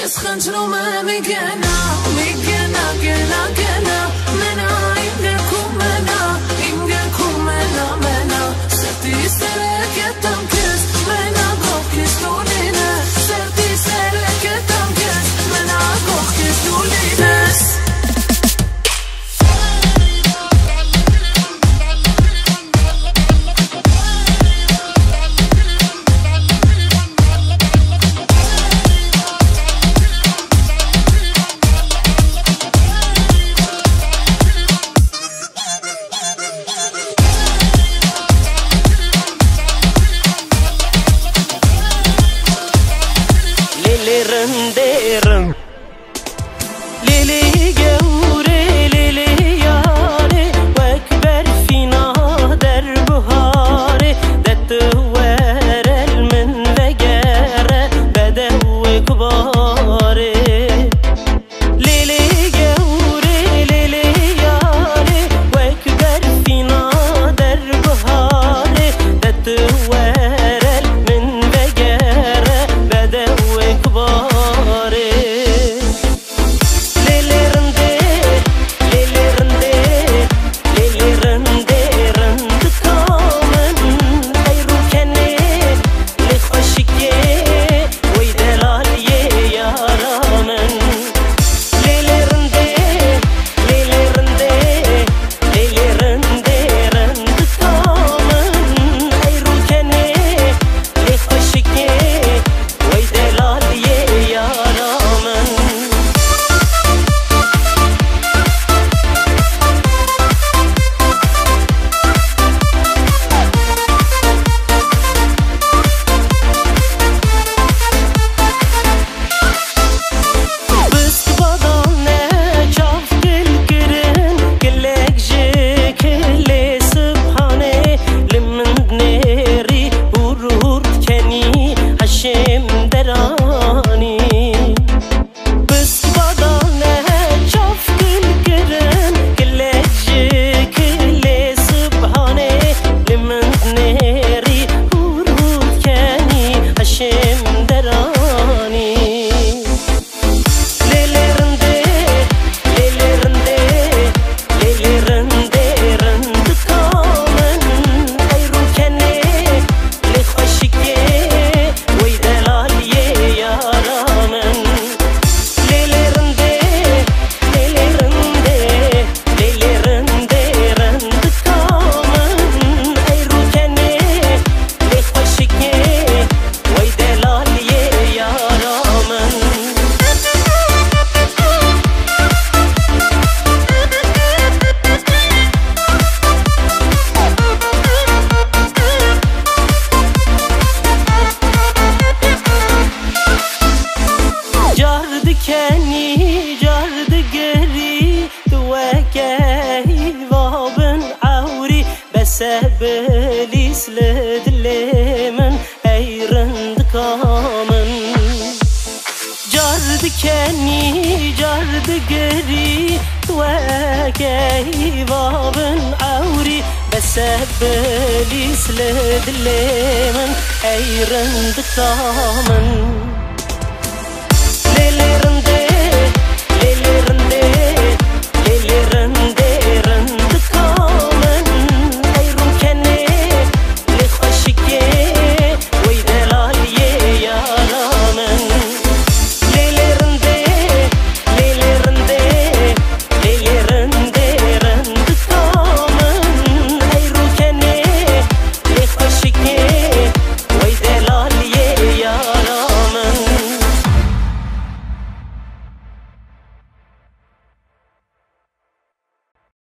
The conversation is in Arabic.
Քեզ խնդրում եմ, մի գնա, մի գնա, գնա, գնա करो بليس لدليمن ايرند كامن جارد كني جارد قري وكي بابن عوري. بس بليس لدليمن ايرند كامن